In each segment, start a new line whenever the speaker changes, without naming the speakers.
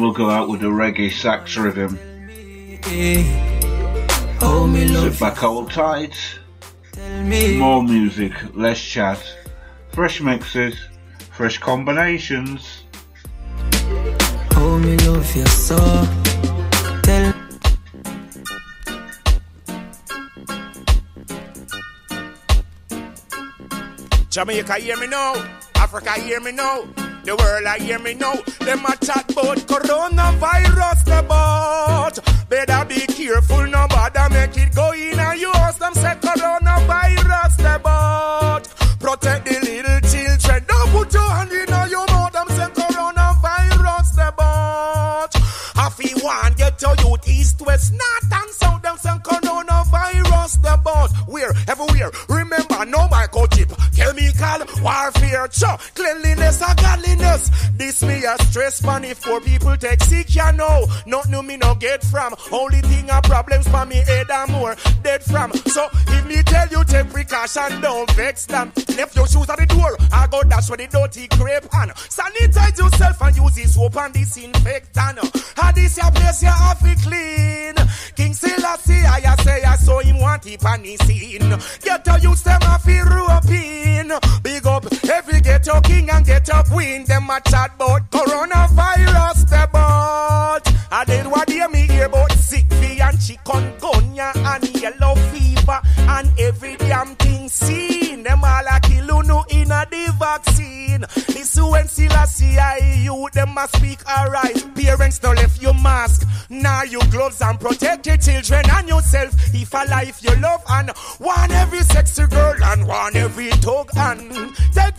We'll go out with a reggae sax rhythm. Sit back, hold tight. More music, less chat. Fresh mixes, fresh combinations.
Oh, me love you so.
Jamaica hear me now, Africa hear me now. The world I hear me now. Them a chat about coronavirus the boat. Better be careful, no bother make it go in and you house them say coronavirus the boat. Protect the little children. Don't put your hand in your mouth. Them say coronavirus the. Half you want get to youth east, west, north and south. Them say coronavirus the boat. Where everywhere. Remember warfare. Cho, cleanliness and godliness. This me a stress money for people take sick, you know. Not no me no get from. Only thing a problems for me head and more dead from. So if me tell you take precaution, don't vex them. Left your shoes at the door, I go dash with the dirty crepe and sanitize yourself and use this soap and disinfectant. And this your place you have to clean. King Selassie, I say I saw him want it on the scene. Get to use them a. Big up every ghetto king and ghetto queen. Them a chat about coronavirus the bout. I did what they me hear about sick and chikungunya and yellow fever and every damn thing seen. Them all a kill no in a the vaccine. This when I you them must speak alright. Parents don't left your mask. Now you gloves and protect your children and yourself. If a life you love and want every sexy girl and want every dog and take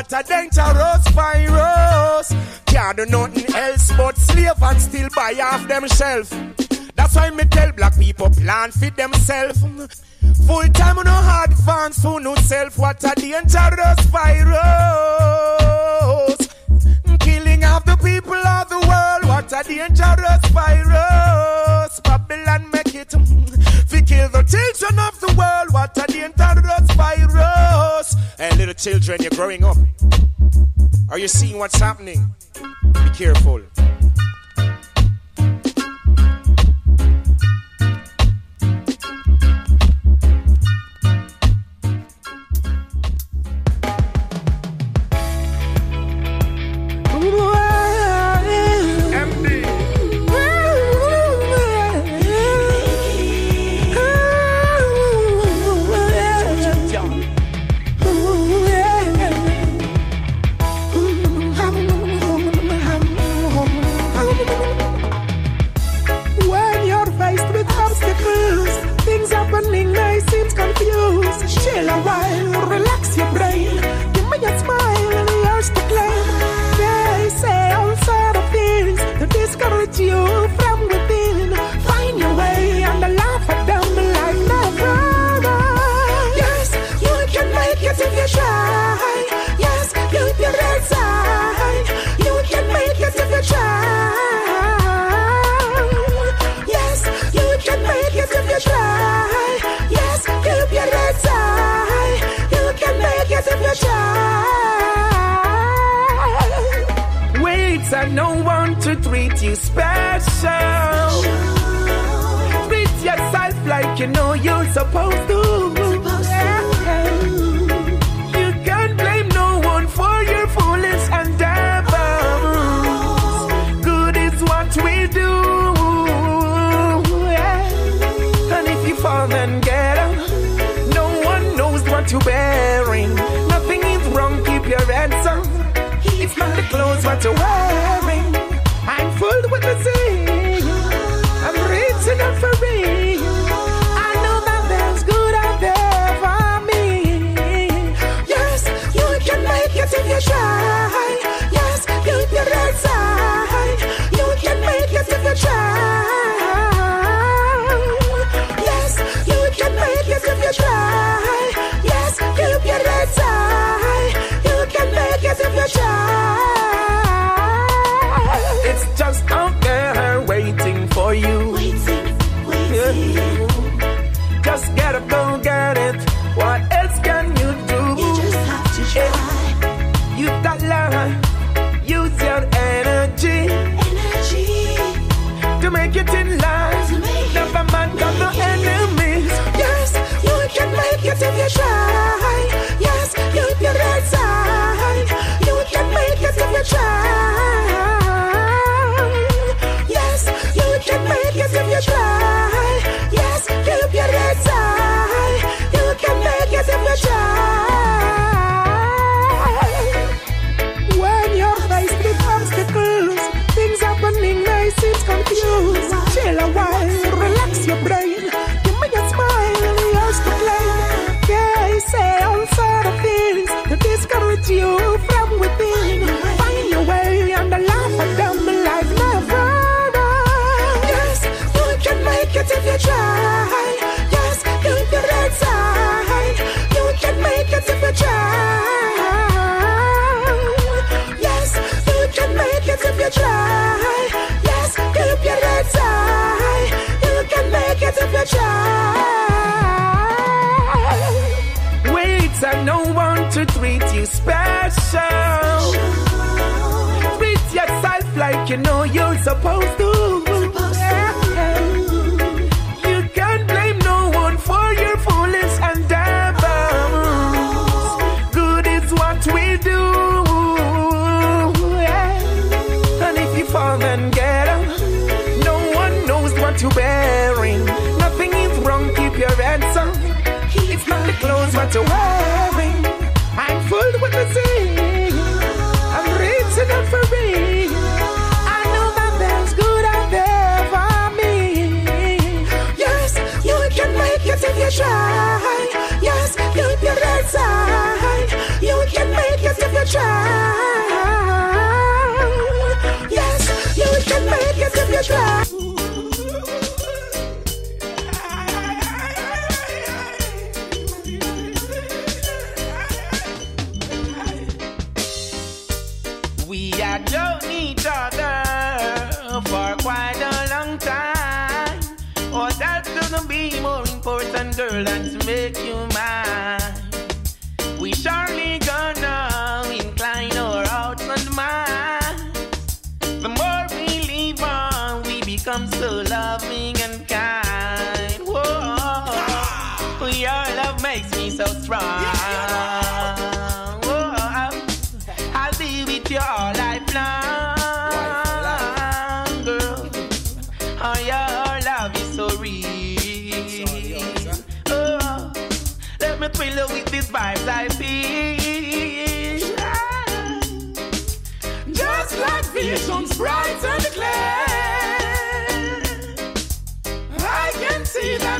What a dangerous virus. Can't do nothing else but slave and still buy off themselves. That's why me tell black people plan for themselves. Full time no advance for no self. What a dangerous virus. Killing half the people of the world. What a dangerous virus. Babylon make it. Mm, we kill the children of children, you're growing up. Are you seeing what's happening? Be careful.
You
I don't want to treat you special. Treat yourself like you know you're supposed to. You can't blame no one for your foolish. Good is what we do. And if you fall, then get up. No one knows what you're wearing. Nothing is wrong, keep your head up. It's not the clothes what you're wearing. Wait, I know
want to treat
you special. Treat yourself like you know you're supposed to. You can't blame no one for your foolish endeavors. Good is what we do. And if you fall, then get up. No one knows what you're bearing. Clothes what you're wearing. I'm full with the sea. I'm reaching up for me. I know that there's good out there for me. Yes, you can make it if you try. Yes, keep your head high. You can make it if you try. Yes, you can make it if you try. Become so loving and kind. Whoa, your love makes me so strong. Whoa, I'll be with you all life long, girl. Oh, your love is so real. Oh, let me thrill you with these vibes I feel. Just like visions bright and clear.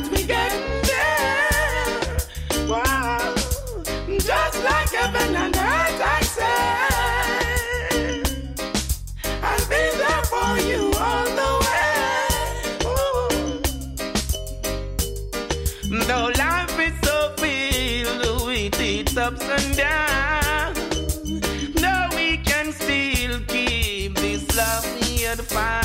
That we get there. Wow. Just like heaven and earth, I say. I'll be there for you all the way. Ooh. Though life is so filled with its ups and downs, no, we can still keep this love fire.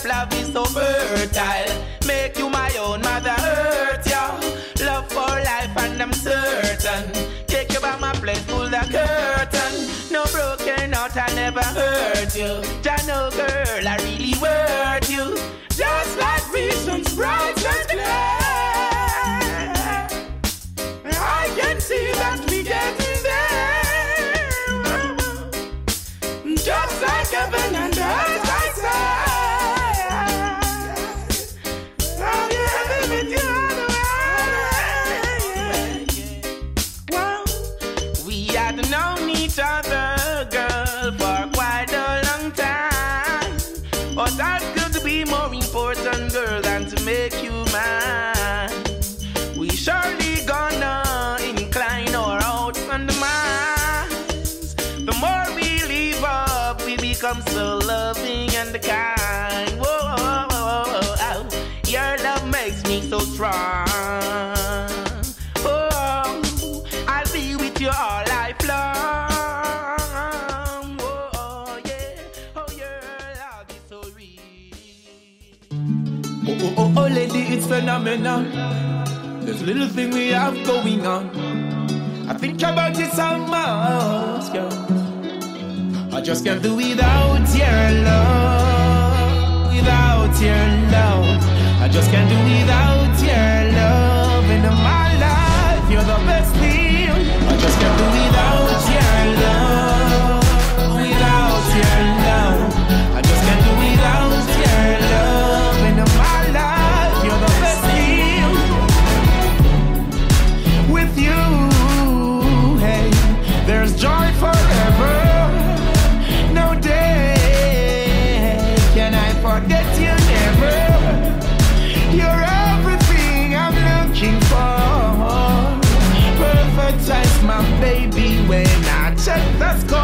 Of love is so fertile. Make you my own mother earth, yeah. Love for life, and I'm certain. Take you by my place, pull the curtain. No broken heart, I never hurt you. Know, girl, I really worth you. Just like visions bright That could be more important, girl, than to make you mine. We surely gonna incline our hearts and minds. The more we live up, we become so loving and kind. Whoa, whoa, whoa, oh. your love makes me so strong. Oh, oh, oh,
oh, lady, it's phenomenal. There's little thing we have going on. I think about it so much, girl. I just can't do without your love, without your love. I just can't do without your love in my
Let's go.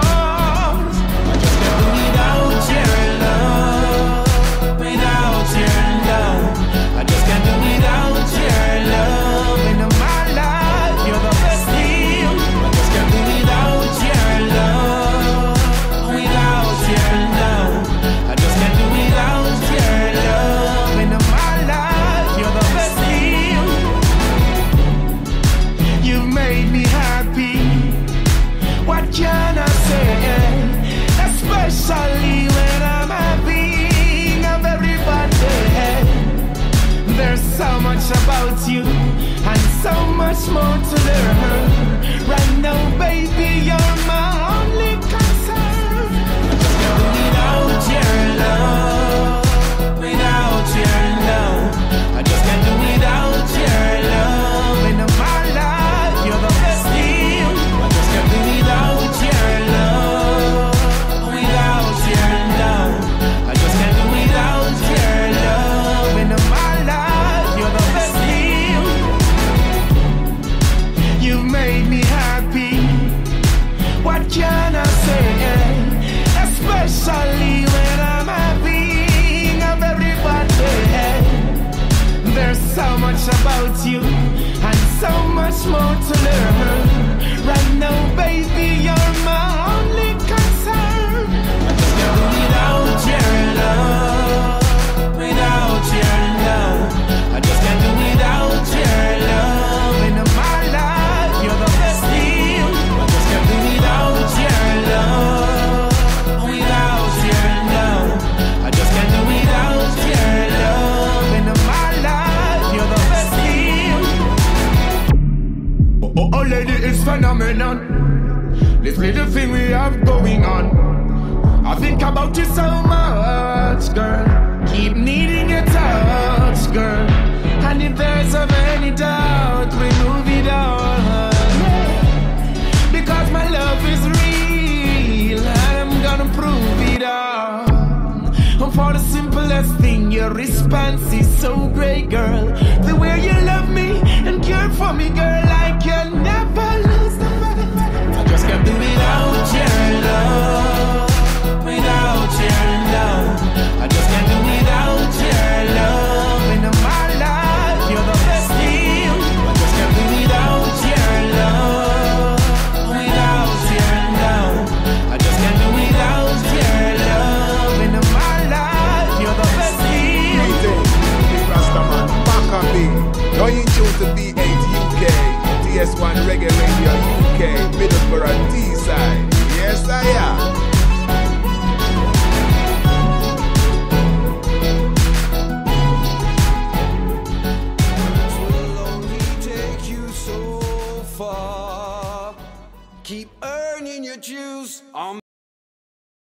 Much more to learn. Right now, about you and so much more to learn. Right now, baby, you're my only concern. Without your love, phenomenal. This little thing we have going on. I think about you so much, girl. Keep needing your touch, girl. And if there's ever any doubt, we move it on. Because my love is real, and I'm gonna prove it all. And for the simplest thing, your response is so great, girl. The way you love me and care for me, girl, love.